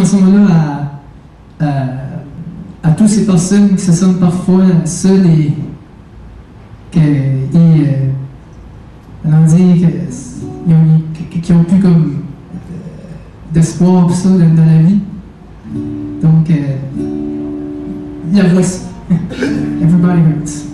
à ce ces personnes qui se sentent parfois seules et euh, qui ont, plus comme euh, d'espoir dans, la vie. Donc, euh, la voici. Everybody hurts.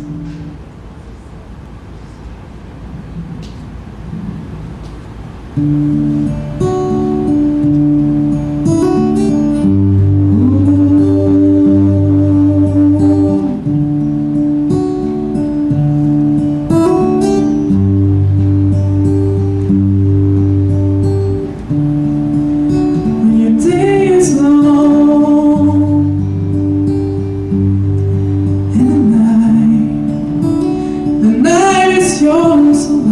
Eu sou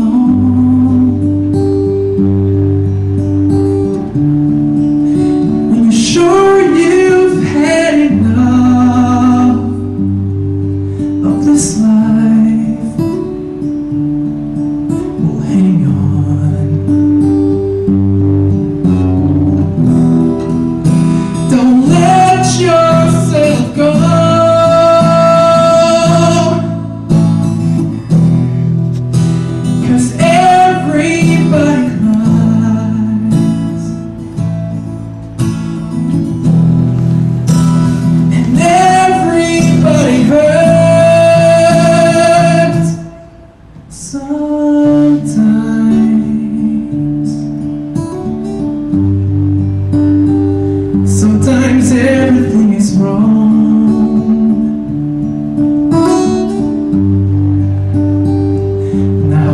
Now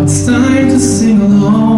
it's time to sing along.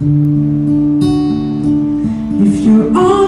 If you're on